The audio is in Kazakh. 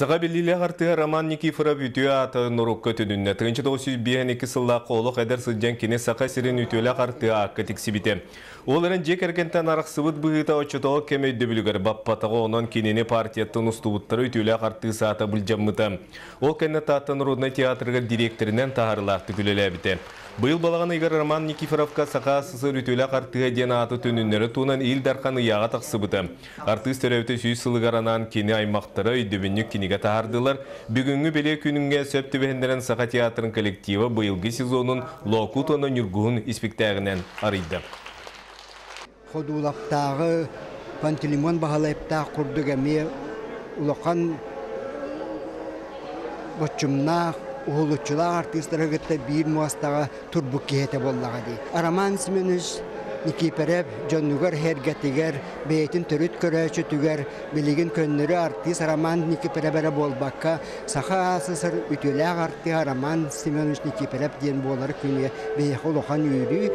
Саға білілі ғартыға Роман Никифоров ütüе аты нұрыққа түнінне. 1952 сылла қолық әдір сыджан кене сақа сирен ütüелі ғартыға аққа тексібіте. Оларын жек әркенттен арақсыбыт бұғыта очытығы кемейді білігір баппатығы онын кенені партияттың ұстуыттары ütüелі ғартығы саата бұлжаммыты. Ол кәнне таттын Рудна театрыға директорінен тағарылақты күлелі әбіте. Бұйыл игар Роман Никифоровка сақа сысыр ütüелі ғартыға ден аты түніннері туынан ил дарқаны яға тақсыбыты. Артыс төрәуті сүй сылығаранан кені аймақтары өйдөбіннік кенеге тағардылар. Бүгінгі беле күнінге сөпті бәхендерін сақа театрын коллективі бұйылғы сезонын Локутоны нүргуын испектәғінен арыйды. Ходулаптағы Пантелеймон бағалайыптақ құрдық әме ұлақан бочумнақ уһулуччулаах артисттарыгытта биир муастаға турбук киһете боллаға ди. Араман Семенович Никипереп жоннугар хергетигер бейтин төрүт көрөөчү түгер билигин көннөрү артист Роман Никиперебере болбакка саха асысыр үтүлээг арти Роман Семенович Никипереп диен болар күнү бейхол охан үйрүү